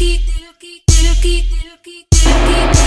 की दिल की दिल की दिल की दिल की दिल की दिल की